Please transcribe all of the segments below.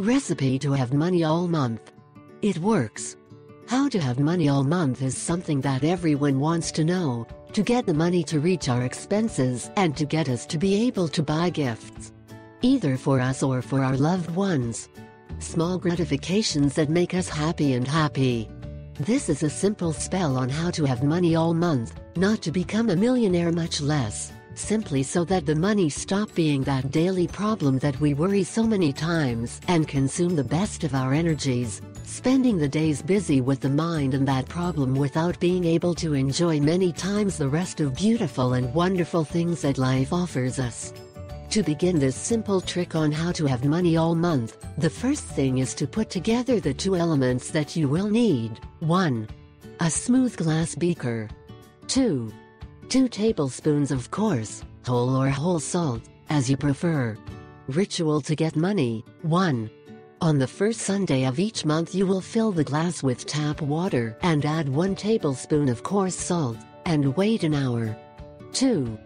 Recipe to have money all month. It works. How to have money all month is something that everyone wants to know, to get the money to reach our expenses and to get us to be able to buy gifts. Either for us or for our loved ones. Small gratifications that make us happy and happy. This is a simple spell on how to have money all month, not to become a millionaire much less, simply so that the money stop being that daily problem that we worry so many times and consume the best of our energies, spending the days busy with the mind and that problem without being able to enjoy many times the rest of beautiful and wonderful things that life offers us. To begin this simple trick on how to have money all month, the first thing is to put together the two elements that you will need. 1. A smooth glass beaker. 2. 2 tablespoons of coarse, whole or whole salt, as you prefer. Ritual to get money. 1. On the first Sunday of each month you will fill the glass with tap water and add 1 tablespoon of coarse salt, and wait an hour. 2.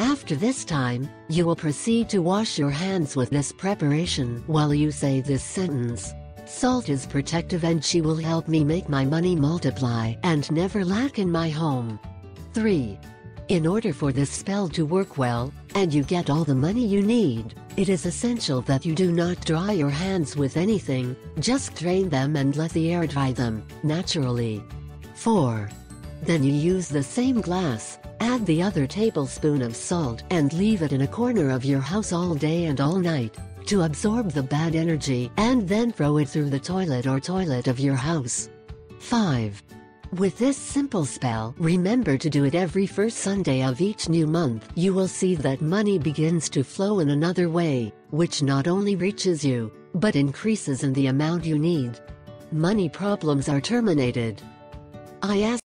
After this time, you will proceed to wash your hands with this preparation while you say this sentence. Salt is protective and she will help me make my money multiply and never lack in my home. 3. In order for this spell to work well, and you get all the money you need, it is essential that you do not dry your hands with anything, just drain them and let the air dry them, naturally. 4. Then you use the same glass, Add the other tablespoon of salt and leave it in a corner of your house all day and all night to absorb the bad energy and then throw it through the toilet or toilet of your house. 5. With this simple spell, remember to do it every first Sunday of each new month. You will see that money begins to flow in another way, which not only reaches you, but increases in the amount you need. Money problems are terminated. I ask